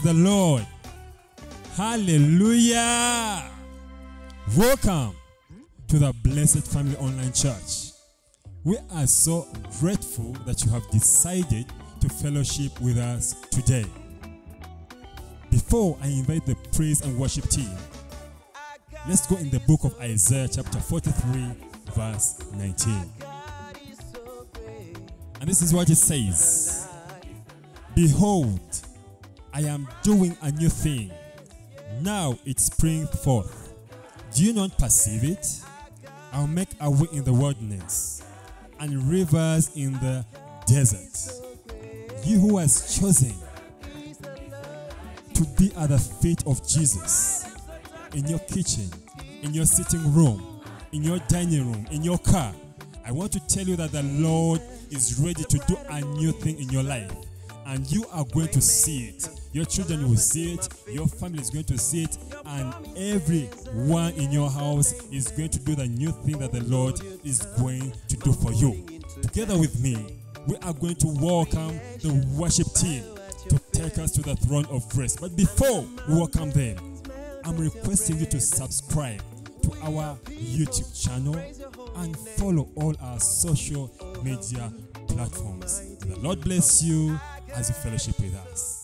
Praise the Lord. Hallelujah. Welcome to the Blessed Family Online Church. We are so grateful that you have decided to fellowship with us today. Before I invite the praise and worship team, let's go in the book of Isaiah, chapter 43, verse 19. And this is what it says Behold, I am doing a new thing. Now it springs forth. Do you not perceive it? I'll make a way in the wilderness and rivers in the desert. You who has chosen to be at the feet of Jesus in your kitchen, in your sitting room, in your dining room, in your car, I want to tell you that the Lord is ready to do a new thing in your life. And you are going to see it. Your children will see it. Your family is going to see it. And everyone in your house is going to do the new thing that the Lord is going to do for you. Together with me, we are going to welcome the worship team to take us to the throne of grace. But before we welcome them, I'm requesting you to subscribe to our YouTube channel and follow all our social media platforms. The Lord bless you as you fellowship with us.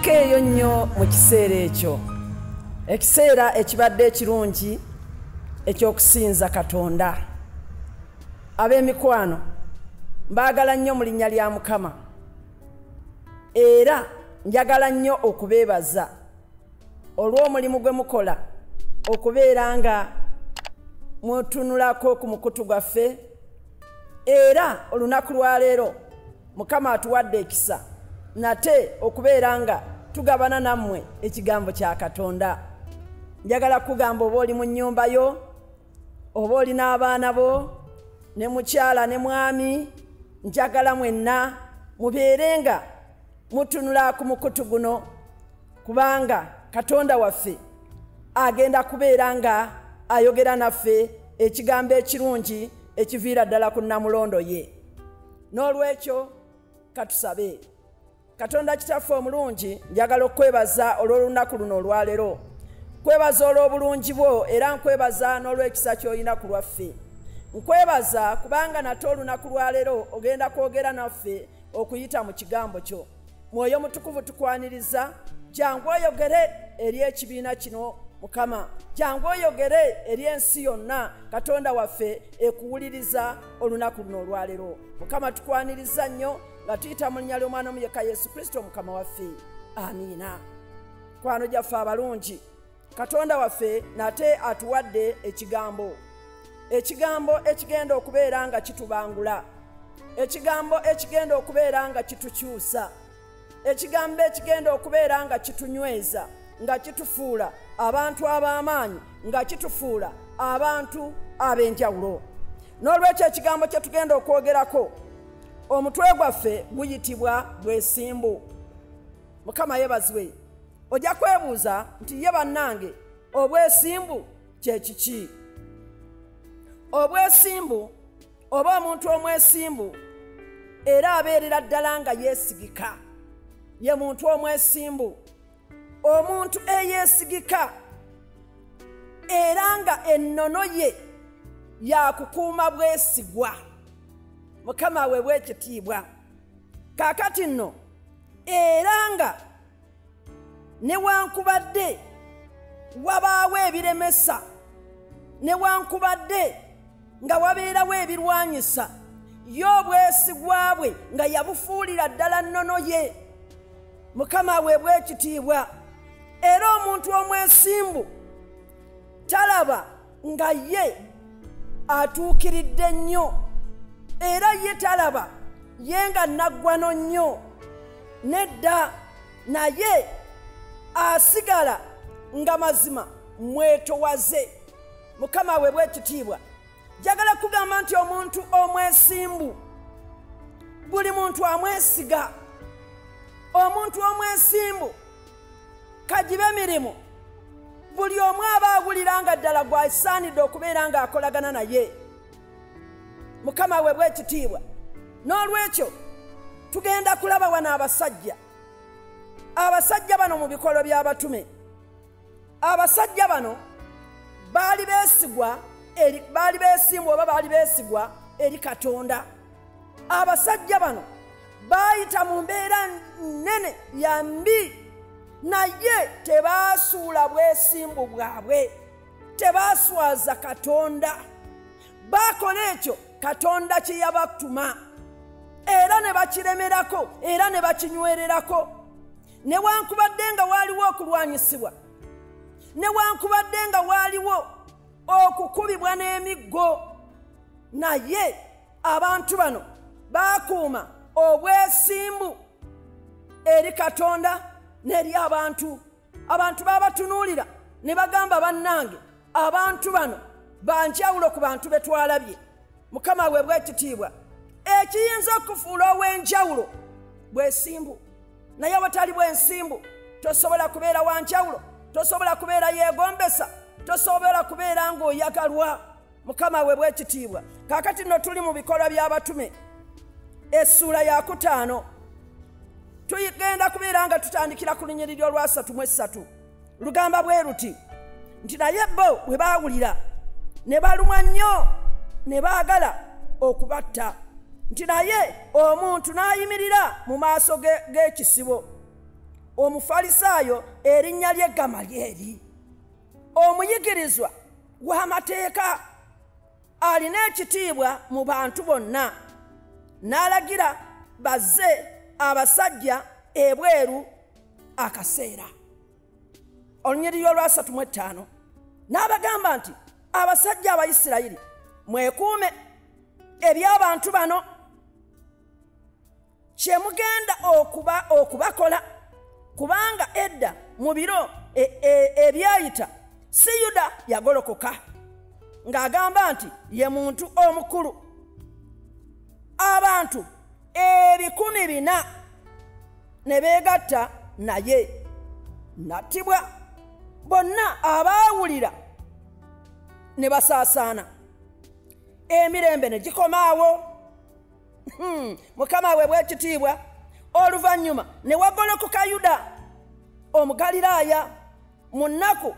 Tukeeyo nnyo mu kiseera ekyo. Ekiseera ekibadde ekirungi ekyokusinza katonda. Ab'emikwano mbaagala nnyo mu linnya lya mukama. Era njagala nnyo okubeebaza olw'omulimu gwe mukola okubeera nga mutunulako ku mukutu gwaffe. Era olunaku lwaleero mukama atuwadde ekisa nate okubeera nga tugabana nammwe ekigambo kya katonda. Njagala kugamba oba oli mu nnyumba yo oba oli n'abaana bo ne mukyala ne mwami njagala mwenna mubeere nga mutunula ku mukutu guno. Kubanga katonda waffe agenda kubeera nga ayogera naffe ekigambo ekirungi ekiviira ddala ku namulondo ye. N'olwekyo katusabe katonda kitaffe omulungi njagala okwebaza olw'olunaku luno olwaleero nkwebaza olw'obulungi bwo era nkwebaza n'olw'ekisa ky'olina ku lwaffe. Nkwebaza kubanga nate olunaku lwaleero ogenda kwogera naffe okuyita mu kigambo kyo. Mwoyo mutukuvu tukwaniriza jangu oyogere eri ekibiina kino mukama. Jangu oyogere eri ensi yonna katonda waffe ekuwuliriza olunaku luno olwaleero mukama tukwaniriza nnyo nga tuyita mu linnya ly'omwana omuyeka yesu kristo mukama waffe. Amiina. Kwano gyaffe abalungi katonda waffe nate atuwadde ekigambo. Ekigambo ekigenda okubeera nga kitubangula. Ekigambo ekigenda okubeera nga kitukyusa. Ekigambo ekigenda okubeera nga kitunyweza nga kitufuula abantu ab'amaanyi nga kitufuula abantu ab'enjawulo. N'olwekyo ekigambo kye tugenda okwogerako omutwe gwaffe guyitibwa bwesimbu. Mukama yebazibwe ojja kwebuuza nti ye bannange obwesimbu kye kiki? Obwesimbu oba omuntu omwesimbu era abeerera ddala nga yeesigika. Ye muntu omwesimbu omuntu eyeesigika era nga ennono ye yakukuuma bwesigwa mukama we bwekitiibwa. Kaakati nno era nga newankubadde wabaawo ebiremesa newankubadde nga wabeerawo ebirwanyisa ye obwesigwa bwe nga yabufuulira ddala nnono ye. Mukama we bwekitiibwa. Era omuntu omwesimbu talaba nga ye atuukiridde nnyo era ye talaba ye nga naggwano nnyo. Nedda naye asigala nga mazima mwetowaze mukama we bwekitiibwa njagala kugamba nti omuntu omwesimbu buli muntu amwesiga. Omuntu omwesimbu kagibe mirimu. Buli omu aba awulira nga ddala gwasaanidde okubeera ng'akolagana naye mukama we bwekitiibwa n'olwekyo tugenda kulaba wano abasajja. Abasajja bano mu bikolo by'abatume. Abasajja bano baali beesigwa baali beesimbwa oba baali beesigwa eri katonda. Abasajja bano baayita mu mbeera nnene ya mbi naye tebaasuula bwesimbu bwabwe. Tebaaswaza katonda. Baakola ekyo katonda kye yabatuma era ne bakiremerako era ne bakinywererako. Newankubadde nga waaliwo okulwanyisibwa. Newankubadde nga waaliwo okukubibwa n'emiggo. Naye abantu bano baakuuma obwesimbu eri katonda n'eri abantu. Abantu babatunuulira ne bagamba bannange abantu bano banjawulo ku bantu be twalabye mukama we bwekitiibwa ekiyinza okufuula ow'enjawulo bwesimbu naye awatali bwensimbu tosobola kubeera wanjawulo tosobola kubeera yeegombesa tosobola kubeera ng'oyagalwa. Mukama we bwekitiibwa kaakati nno tuli mu bikolwa by'abatume essuula yakutaano tugenda kubeera nga tutandikira ku lunyiriri olwasatu mu essatu. Lugamba bwe ruti nti naye bo bwe baawulira ne balumwa nnyo ne baagala okubatta. Nti naye omuntu n'ayimirira mu maaso ge- g'ekisibo. Omufalisaayo erinnya lye gamalyeri omuyigirizwa w'amateeka alina ekitiibwa mu bantu bonna n'alagira bazze abasajja ebweru akaseera. Olunyiriri olwasatu mu ettaano. N'abagamba nti abasajja abayisirayiri mwekuume eby'abantu bano. Kye mugenda okuba okubakola kubanga edda mu biro e- e- ebyayita si yuda yagolokoka ng'agamba nti ye muntu omukulu. Abantu ebikumi bina ne beegatta naye nattibwa. Bonna abaawulira ne basaasaana emirembe ne gikomaawo. Hmm, mukama we bwekitiibwa. Oluvannyuma ne wagolokoka yuda omugaliraaya mu nnaku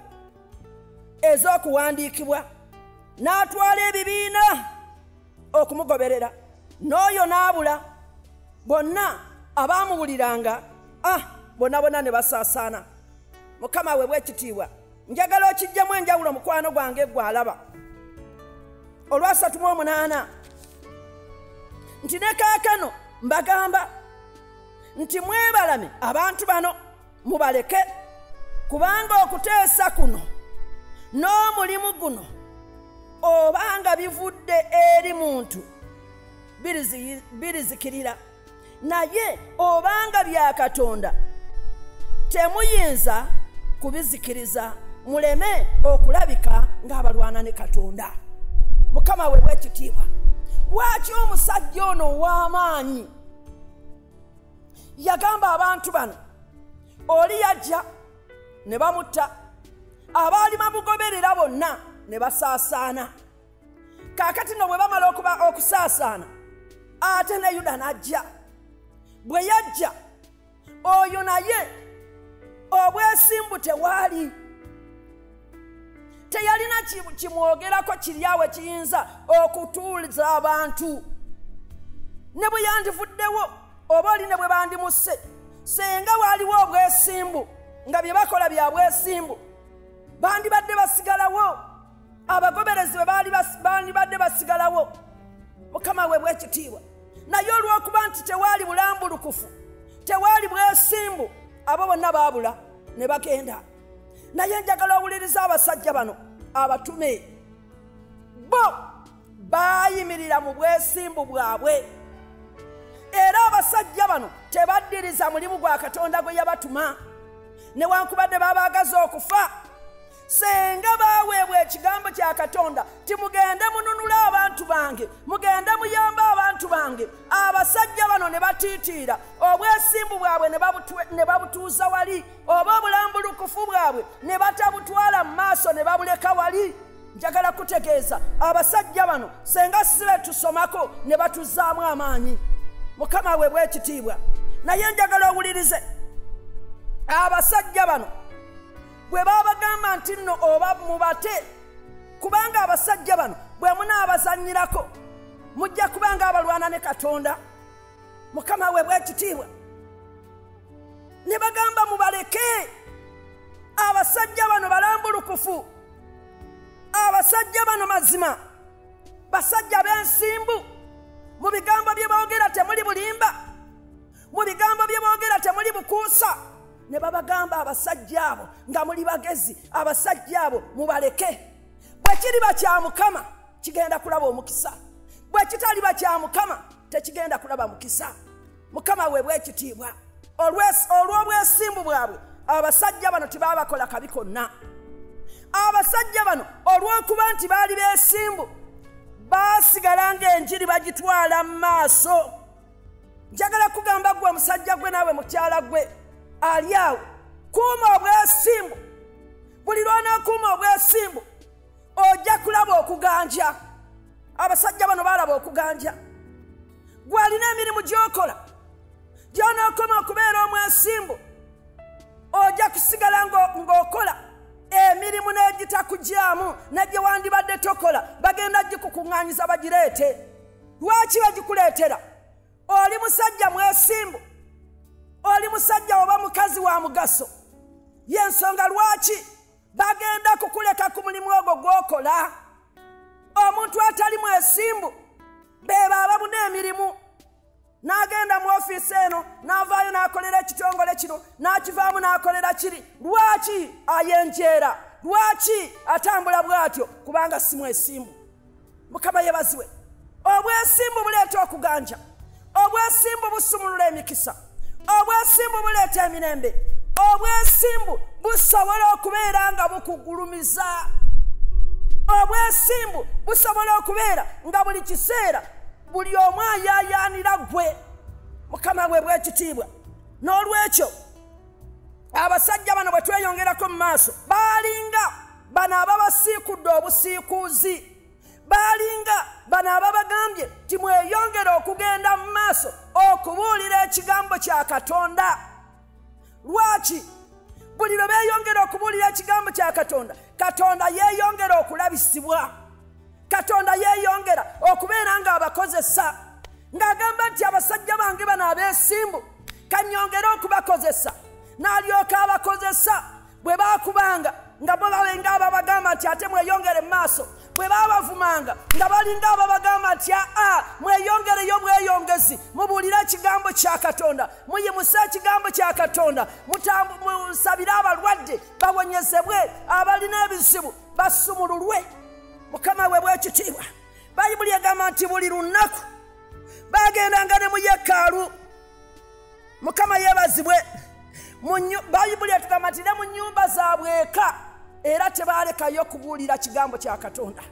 ez'okuwandiikibwa n'atwala ebibiina okumugoberera. N'oyo n'abula bonna abaamuwuliranga ah bonna bonna ne basaasaana. Mukama we bwekitiibwa. Njagala okijjamu enjawulo mukwano gwange gwe alaba olwasatu mu omunaana nti ne kaakano mbagamba nti mwebalame abantu bano mubaleke kubanga okuteesa kuno n'omulimu guno obanga bivudde eri muntu birizi- birizikirira. Naye obanga bya katonda temuyinza kubizikiriza muleme okulabika ng'abalwana ne katonda mukama we bwekitiibwa. Lwaki omusajja ono ow'amaanyi yagamba abantu bano oli yajja ne bamutta abaali bamugoberera bonna ne basaasaana. Kaakati no bwe bamala okuba okusaasaana ate ne yuda n'ajja. Bwe yajja oyo naye obwesimbu tewaali teyalina ki- kimwogerako kiri awo ekiyinza okutuuliza abantu. Ne bwe yandivuddewo oba oli ne bwe bandimusse senga waaliwo obwesimbu nga bye bakola bya bwesimbu bandibadde basigalawo. Abagoberezi bwe bandibadde basigalawo. Mukama we bwekitiibwa. Naye olw'okuba nti tewaali bulambulukufu tewaali bwesimbu abo bonna baabula ne bagenda naye njagala owuliriza abasajja bano abatume. Bo baayimirira mu bwesimbu bwabwe. Era abasajja bano tebaddiriza mulimu gwa katonda gwe yabatuma. Newankubadde babaagaza okufa senga baaweebwa ekigambo kya katonda ti mugende mununule abantu bange mugende muyambe abantu bange. Abasajja bano ne batiitiira obwesimbu bwabwe ne babutuuza wali oba obulambulukufu bwabwe ne batabutwala mu maaso ne babuleka wali? Njagala kutegeeza abasajja bano senga sibe tusomako ne batuzaamu amaanyi. Mukama we bwekitiibwa naye njagala owulirize abasajja bano bwe babagamba nti nno oba mubate kubanga abasajja bano bwe munaabazanyirako mujja kubanga abalwana ne katonda. Mukama we bwekitiibwa ne bagamba mubaleke abasajja bano balambulukufu abasajja bano mazima basajja b'ensimbu. Mu bigambo bye boogera temuli bulimba mu bigambo bye boogera temuli bukuusa ne babagamba abasajja abo nga muli bagezi abasajja abo mubaleke. Bwe kiriba kya mukama kigenda kulaba omukisa. Bwe kitaliba kya mukama tekigenda kulaba mukisa. Mukama we bwekitiibwa. Olw'obwesimbu bwabwe abasajja bano tebaabakola kabi konna. Abasajja bano olw'okuba nti baali beesimbu baasigala ng'enjiri bagitwala mu maaso. Njagala kugamba gwe omusajja gwe naawe mukyala gwe ali awo. Kuuma obwesimbu buli lwonaakuuma obwesimbu ojja kulaba okuganja. Abasajja bano baalaba okuganja. Gwe alina emirimu gy'okola gy'onookoma okubeera omwesimbu ojja kusigala ng'o- ng'okola emirimu n'egitakugyamu negye wandibadde tokola bagenda gikukuŋŋaanyiza bagireete. Lwaki bagikuleetera? Oli musajja mwesimbu oli musajja oba mukazi wa mugaso. Yensonga lwaki bagenda kukuleka ku mulimu ogwo gw'okola? Omuntu atali mwesimbu beebo abamu n'emirimu. N'agenda mu ofiisi eno n'avaayo n'akolera ekitongole kino n'akivaamu n'akolera kiri. Lwaki ayenjeera lwaki atambula bw'atyo? Kubanga si mwesimbu. Mukama yebaziwe obwesimbu buleeta okuganja. Obwesimbu busumulula emikisa obwesimbu buleeta emirembe. Obwesimbu busobola okubeera nga bukugulumiza. Obwesimbu busobola okubeera nga buli kiseera buli omu ayayaanira gwe mukama bwe bwekitiibwa. N'olwekyo abasajja bano bwe tweyongerako mu maaso baalinga bano ababasiikudde obusiikuuzi. Baalinga bano ababagambye timweyongere okugenda mu maaso okubuulira ekigambo kya katonda. Lwaki? Buli lwe beeyongera okubuulira ekigambo kya katonda katonda yeeyongera okulabisibwa. Katonda yeeyongera okubeera ng'abakozesa. Ng'agamba nti abasajja bange bano abeesimbu kanyongere okubakozesa. N'alyoka abakozesa. Bwe baakubanga nga bo babenga ababagamba nti ate mweyongere mu maaso bwe baabavumanga nga balinga ababagamba nti aa mweyongereyo bweyongezi mubuulire ekigambo kya katonda muyimuse ekigambo kya katonda musabire abalwadde bawonyezebwe abalina ebizibu basumululwe. Mukama we bwekitiibwa. Bayibuli egamba nti buli lunaku bagendanga ne mu yeekaalu. Mukama yeebazibwe. Bayibuli etugamba nti ne mu nnyumba zaabweka era tebaalekayo kubuulira kigambo kya katonda.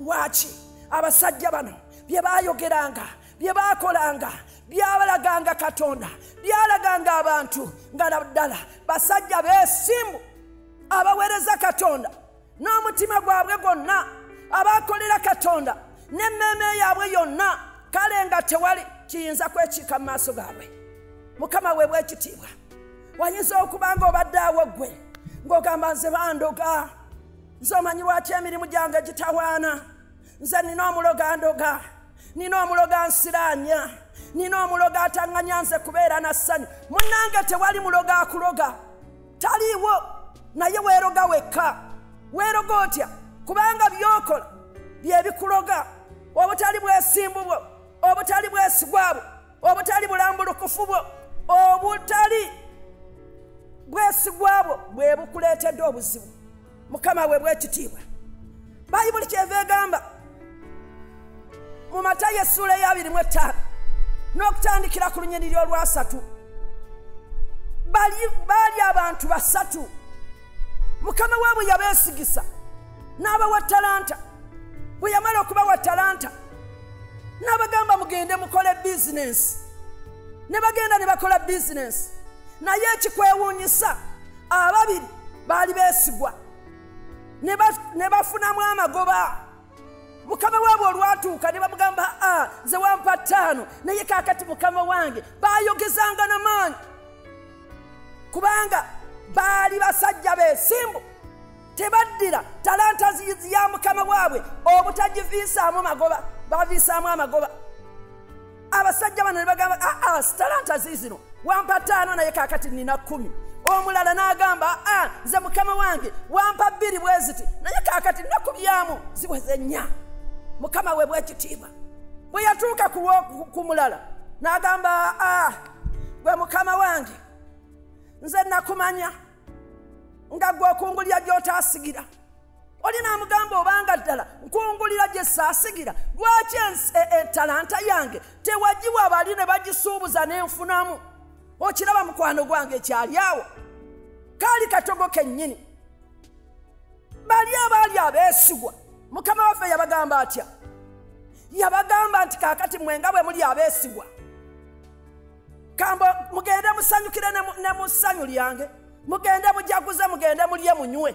Lwaki? Abasajja bano bye baayogeranga bye baakolanga byabalaganga katonda byalaganga abantu nga naddala basajja beesimbu abaweereza katonda n'omutima gwabwe gwonna abaakolera katonda n'emmeeme yaabwe yonna. Kale nga tewali kiyinza kwekiika mu maaso gaabwe. Mukama we bwekitiibwa wayinza okuba nga obadde awo ggwe ng'ogamba nze bandoga nze omanyi lwaki emirimu gyange gitawaana? Nze nina omuloga ndoga nina omuloga nsiraanya nina omuloga ataŋŋanya nze kubeera na ssanyu. Munnange tewali muloga akuloga. Taliiwo naye weeroga wekka. Weeroga otya? Kubanga byokola bye bikuloga obutali bwesimbu bwo obutali bwesigwa bwo obutali bulambulukufu bwo obutali bwesigwa bwo bwe bukuleetedde obuzibu. Mukama we bwekitiibwa. Bayibuli kyeva egamba mu matayo essuula eyabirimu ettaano n'okutandikira ku lunyiriri olwasatu. Baali abantu basatu. Mukama waabwe yabeesigisa n'abawa talanta bwe yamala okubawa talanta n'abagamba mugende mukole bizinensi ne bagenda ne bakola bizinensi naye ekikwewuunyisa ababiri baali beesigwa. Ne ba- ne bafunamu amagoba. Mukama waabwe olwatuuka ne bamugamba a nze wampa ttaano naye kaakati mukama wange baayogezanga n'amaanyi kubanga baali basajja beesimbu. Tebaddira talanta zi- ya mukama waabwe obutagiviisaamu magoba baviisaamu amagoba. Abasajja bano ne bagamba aa sitalanta ziizino wampa ttaano naye kaakati nina kkumi. Omulala n'agamba aa nze mukama wange wampa bbiri bwe ziti naye kaakati nakubyamu ziweze nnya mukama we bwekitiibwa. Bwe yatuuka ku ku- ku mulala n'agamba aa gwe mukama wange nze nakumanya nga gwe okungulira gy'otaasigira oli n'amugamba obanga ddala nkungulira gye saasigira lwaki ens- e- e- yange tewagiwa bali ne bagisuubuza n'enfunamu okiraba mukwano gwange ekyali awo. Kaali katogo kennyini. Bali abaali abeesigwa. Mukama waffe yabagamba atya? Yabagamba nti kaakati mwenga bwe muli abeesigwa. Kamba mugende musanyukire ne mu- ne mu ssanyu lyange. Mugende mujaguze mugende mulye munywe.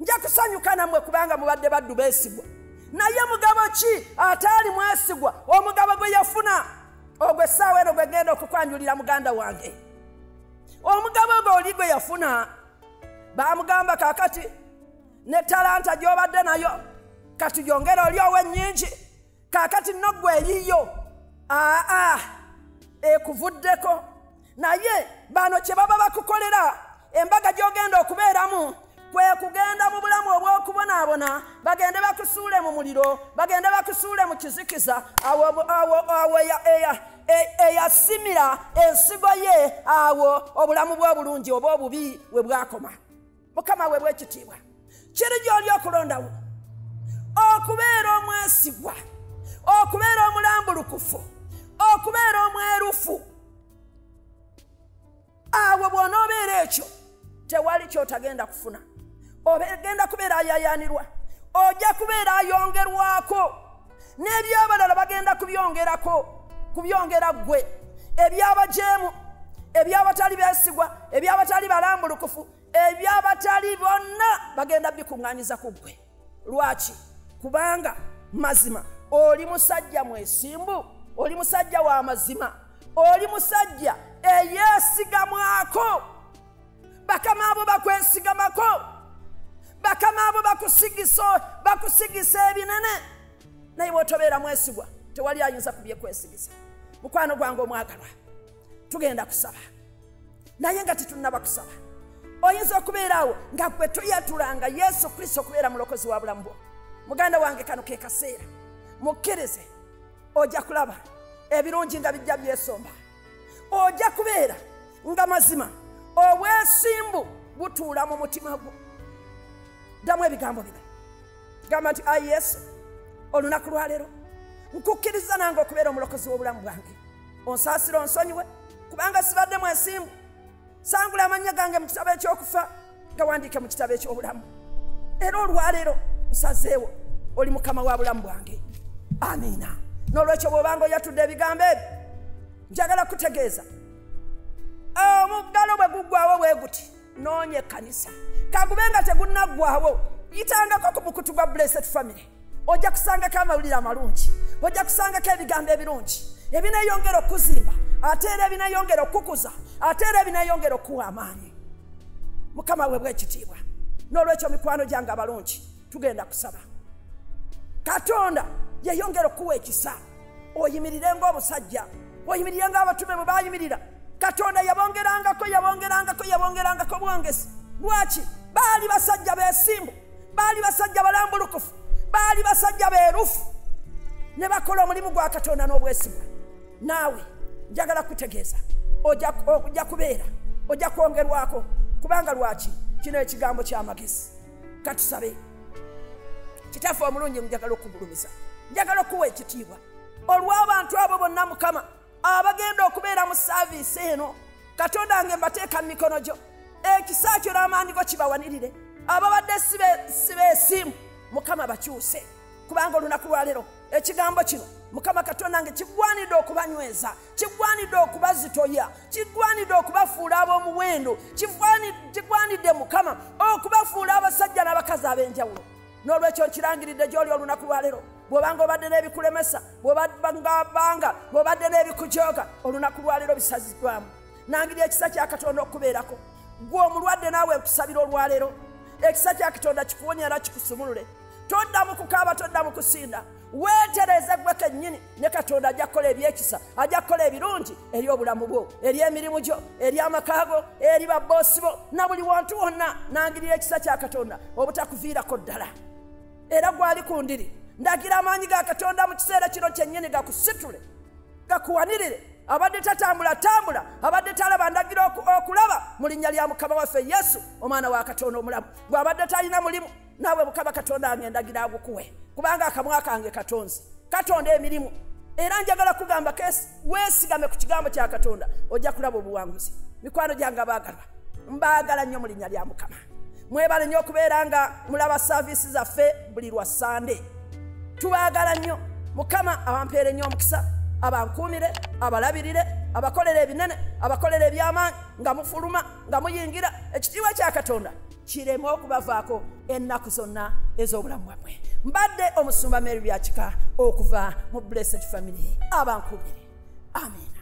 Nja kusanyuka nammwe kubanga mubadde baddu beesigwa. Naye mugabo ki? Ataali mwesigwa. Omugabo gwe yafuna ogwo essaawa eno gwe genda okukwanjulira muganda wange. Omugabo gwe oli gwe yafuna baamugamba kaakati ne talanta gy'obadde nayo kati gyongera oli ow'ennyingi kaakati nno gwe eyiyo aa ekuvuddeko. Naye bano kye baba bakukolera embaga gy'ogenda okubeeramu kwe kugenda mu bulamu obw'okubonaabona bagende bakusuule mu muliro bagende bakusuule mu kizikiza. Awo e- eyasimira ensigo ye awo obulamu bwe obulungi oba obubi we bwakoma. Mukama we bwekitiibwa. Kiri gy'oli okulondawo? Okubeera omwesigwa okubeera omulambulukufu okubeera omwerufu. Awo bw'onoobeera ekyo tewali kyotagenda kufuna ogenda kubeera ayayanirwa. Ojja kubeera ayongerwako. N'ebyabalala bagenda kubyongerako kubyongera ggwe. Ebyabajeemu ebyabatali beesigwa ebyabatali balambulukufu ebyabatali bonna bagenda bikuŋŋanyiza ku ggwe. Lwaki? Kubanga mazima. Oli musajja mwesimbu oli musajja wa mazima oli musajja eyeesigamwako. Bakama abo bakwesigamako bakama abo bakusigisa bakusigisa ebinene. Naye bwotobeera mwesigwa tewali ayinza kubyekwesigisa mukwano gwange omwagalwa tugenda kusaba. Naye nga tetunaba kusaba. Oyinza okubeeraawo nga gwe toyatulanga yesu kristo okubeera mulokozi wa bulamu bwo. Muganda wange kano ke kaseera. Mukkirize ojja kulaba ebirungi nga bijja byesomba. Ojja kubeera nga mazima. Obwesimbu butuula mu mutima gwo ddamu ebigambo bino. Gamba nti ayi yesu olunaku lwaleero nkukkiriza nange okubeera omulokozi w'obulamu bwange. Onsaasira onsonyiwe kubanga sibadde mwesimbu. Sangula amannya gange mu kitabo ekyokufa gawandiike mu kitabo ekyobulamu. Era olwaleero nsazeewo oli mukama wa bulamu bwange. Amiina. N'olwekyo bw'obanga oyatudde ebigambo ebyo njagala kutegeeza. Omuggalo bwe guggwawo bwe guti noonya ekkanisa. Kagube nga tegunnaggwawo. Yitangako ku mukutu gwa blessed family. Ojja kusangako amawulire amalungi. Ojja kusangako ebigambo ebirungi. Ebineyongera okuzimba ate era ebineyongera okukuza ate era ebineyongera okuwa amaanyi. Mukama we bwekitiibwa n'olwekyo mikwano gyange abalungi tugenda kusaba. Katonda yeyongera okuwa ekisa. Oyimirire ngaomusajja oyimirire ngaabatume bwe bayimirira katonda yabongerangako yabongerangako yabongerangako bwongezi lwaki? Baali basajja besimbu baali basajja balambulukufu baali basajja beerufu. Ne bakola omulimu gwa katonda n'obwesigwa naawe njagala kutegeeza. Ojja kubeera ojja kwongerwako. Kubanga lwaki? Kino ekigambo kyamagezi katusabe. Kitaffe omulungi njagala okugulumiza. Njagala okuwa ekitiibwa. Olw'abantu abo bonna mukama abagenda okubeera mu saaviisi eno katonda nge mbateeka mu mikono gyo. Ekisa kyo n'amaanyi go kibawanirire. Ababadde sibeesimu mukama bakyuse. Kubanga olunaku lwaleero ekigambo kino mukama katonda nge kigwanidde okubanyweza kigwanidde okubazitoya kigwanidde okubafuula ab'omuwendo kigwani- kigwanidde mukama okubafuula abasajja n'abakazi ab'enjawulo. N'olwekyo nkirangiridde gy'oli olunaku lwaleero bw'obanga obadde n'ebikulemesa bw'obanga bw'obadde n'ebikujooga olunaku lwaleero bisaziddwamu nangiri ekisa kya katonda okubeerako. Gwe omulwadde naawe nkusabira olwaleero. Ekisa kya katonda kikuwonya era kikusumulule toddamu kukaaba toddamu kusinda. Weetereze gwe kennyini. Ne katonda ajja kukola ebyekisa ajja kukola ebirungi eri obulamu bwo eri emirimu gyo eri amaka go eri babboosi bo na buli wantu wonna. Nangirira ekisa kya katonda obutakuviirako ddala. Era gwali ku ndiri ndagira amaanyi ga katonda mu kiseera kino kyennyini gakusitule gakuwanirire. Abadde tatambula tambula abadde talaba ndagira oku- okulaba mu linnya lya mukama waffe yesu omwana wa katonda omulamu. Bw'abadde talina mulimu naawe mukama katonda wange ndagira agukuwe kubanga akamwa kange katonzi katonda emirimu. Era njagala kugamba weesigame ku kigambo kya katonda ojja kulaba obuwanguzi. Mikwano gyange abaagalwa mbaagala nnyo mu linnya lya mukama. Mwebale nnyo okubeera nga mulaba saaviisi zaffe buli lwa sande tubaagala nnyo mukama abampeere nnyo omukisa. Abankuumire abalabirire abakolera ebinene abakolera ebyamaanyi nga mufuluma nga muyingira. Ekitiibwa kya katonda kireme okubavaako ennaku zonna ez'obulamu bwammwe. Mbadde omusumba meeri byakika okuva mu blessed family. Abankuumire. Amiina